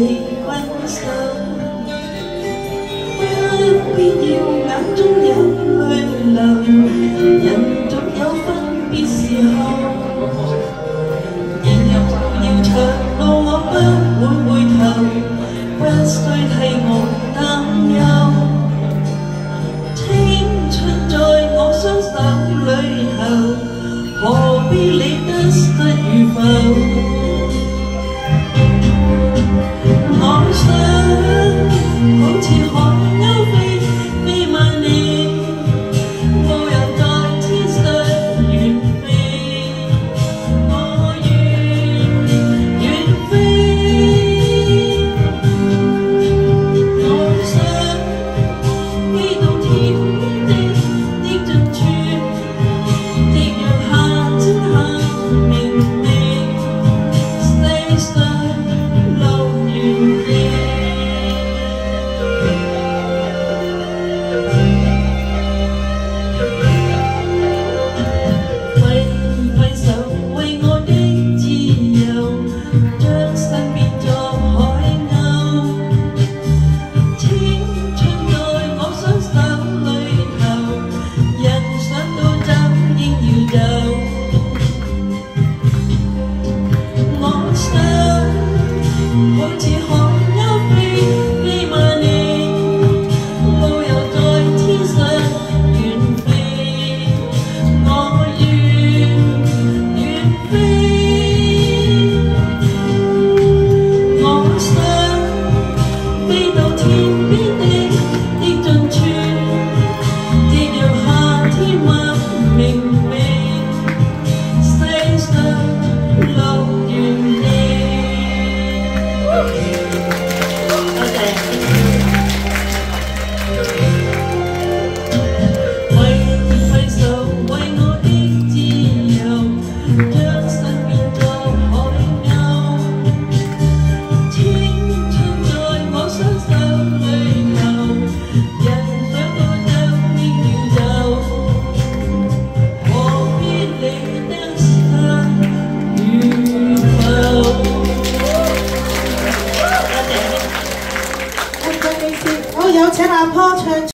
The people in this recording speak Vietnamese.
lệ quanh sông nhớ quý nhiều ngắm trong nhau quên lòng nhận trong nhau phân biết siêu nhìn nhau nhìn chờ đôi ngó bước vui vui thầm quên tôi thay một tâm nhau thanh xuân trôi ngõ sớm sáng lời thầu hồ bi lấy tất tất như vào 有请阿婆唱。